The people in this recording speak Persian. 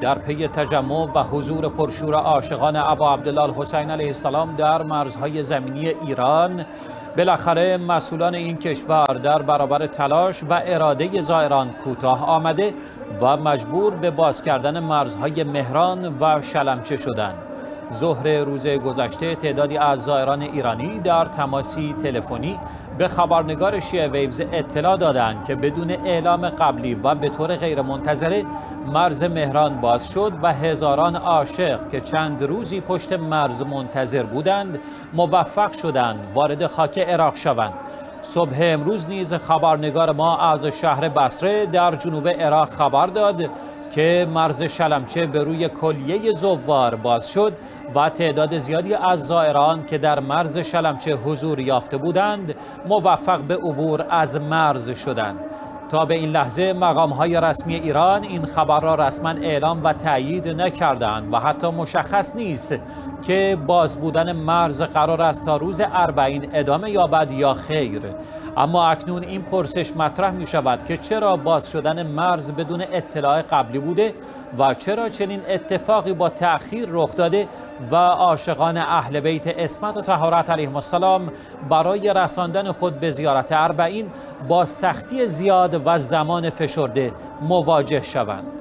در پی تجمع و حضور پرشور عاشقان ابا عبدالله الحسین علیه السلام در مرزهای زمینی ایران بالاخره مسئولان این کشور در برابر تلاش و اراده زائران کوتاه آمده و مجبور به باز کردن مرزهای مهران و شلمچه شدند. ظهر روز گذشته تعدادی از زائران ایرانی در تماسی تلفنی به خبرنگار شیعه Waves اطلاع دادند که بدون اعلام قبلی و به طور غیرمنتظره مرز مهران باز شد و هزاران عاشق که چند روزی پشت مرز منتظر بودند موفق شدند وارد خاک عراق شوند. صبح امروز نیز خبرنگار ما از شهر بصره در جنوب عراق خبر داد که مرز شلمچه به روی کلیه زوار باز شد و تعداد زیادی از زائران که در مرز شلمچه حضور یافته بودند موفق به عبور از مرز شدند. تا به این لحظه مقام های رسمی ایران این خبر را رسما اعلام و تایید نکردند و حتی مشخص نیست که باز بودن مرز قرار است تا روز اربعین ادامه یابد یا خیر. اما اکنون این پرسش مطرح می شود که چرا باز شدن مرز بدون اطلاع قبلی بوده و چرا چنین اتفاقی با تأخیر رخ داده و عاشقان اهل بیت اسمت و طهارت علیهم السلام برای رساندن خود به زیارت اربعین با سختی زیاد و زمان فشرده مواجه شوند؟